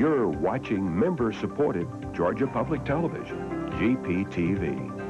You're watching member-supported Georgia Public Television, GPTV.